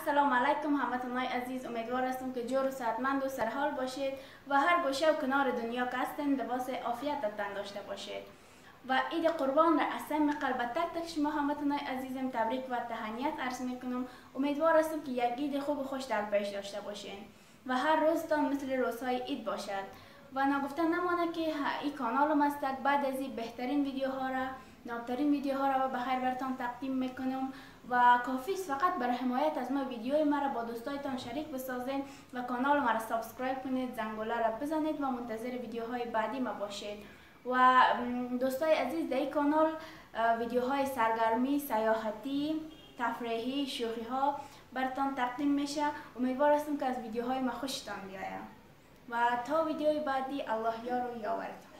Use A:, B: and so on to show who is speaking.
A: السلام علیکم هموطنای عزیز. امیدوار هستم که جور و صحتمند و سرحال باشید و هر گوشه و کنار دنیا که هستین لباس عافیتتان داشته باشید. و عید قربان را از صمیم قلب تک تک شما هموطنای عزیزم تبریک و تهنیت عرض می‌کنم. امیدوار هستم که یک عید خوب و خوش در پیش داشته باشین و هر روزتان مثل روزهای عید باشد. و نگفته نمانه که این کانال است بعد از این بهترین ویدیوها را نابترین ویدیوها را به خیر برتان تقدیم می‌کنم و کافی فقط برای حمایت از ما ویدیوی مرا با دوستایتان شریک بسازین و کانال مرا subscribe کنید زنگوله را بزنید و منتظر ویدیوهای بعدی ما باشید. و دوستای عزیز در این کانال ویدیوهای سرگرمی سیاحتی تفریحی شوخی ها برتان تقدیم میشه. امیدوار هستم که از ویدیوهای ما خوشتان بیاید و تا ویدیوی بعدی الله یار و یاورتان